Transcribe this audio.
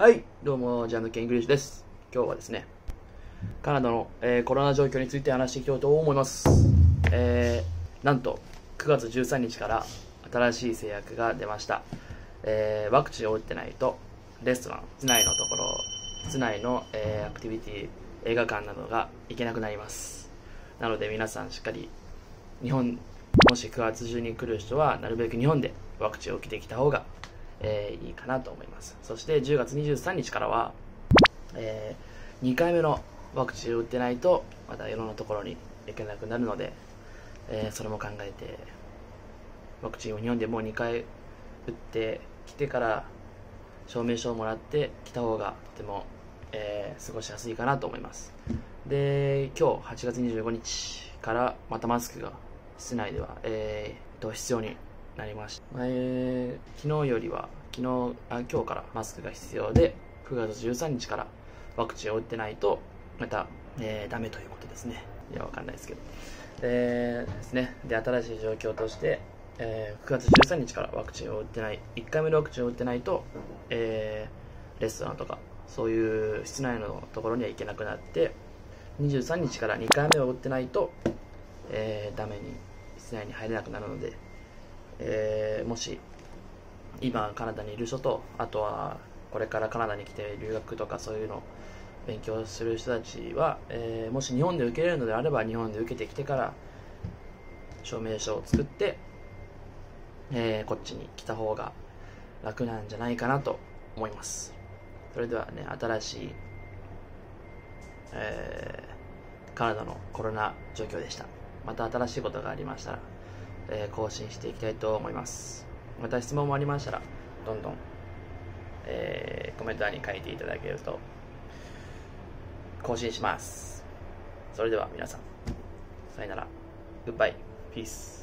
はい、どうも、ジャンヌ・ケングリッシュです。今日はですね、カナダの、えーコロナ状況について話していきたいと思います。えーなんと、9月13日から新しい制約が出ました。えーワクチンを打ってないと、レストラン、室内のところ、室内の、えアクティビティ、映画館などが行けなくなります。なので皆さんしっかり日本もし9月中に来る人はなるべく日本でワクチンを受けてきた方が、えーいいかなと思います。そして10月23日からは、え2回目のワクチンを打ってないとまたいろんなところに行けなくなるので、えーそれも考えてワクチンを日本でもう2回打ってきてから証明書をもらって来た方がとても、えー過ごしやすいかなと思います。で今日8月25日からまたマスクが室内では、えーと必要になりました。前昨日よりは昨日あ今日からマスクが必要で9月13日からワクチンを打ってないとまた、えーダメということですね。いやわかんないですけど。でですね。で新しい状況として、えー9月13日からワクチンを打ってない1回目のワクチンを打ってないと、えーレストランとかそういう室内のところには行けなくなって23日から2回目を打ってないと、えーダメに室内に入れなくなるので、えーもし今カナダにいる人とあとはこれからカナダに来て留学とかそういうの勉強する人たちは、えーもし日本で受けれるのであれば日本で受けてきてから証明書を作って、えーこっちに来た方が楽なんじゃないかなと思います。それではね新しい、えーカナダのコロナ状況でした。また新しいことがありましたら、えー更新していきたいと思います。また質問もありましたらどんどん、えーコメント欄に書いていただけると更新します。それでは皆さんさよなら。グッバイピース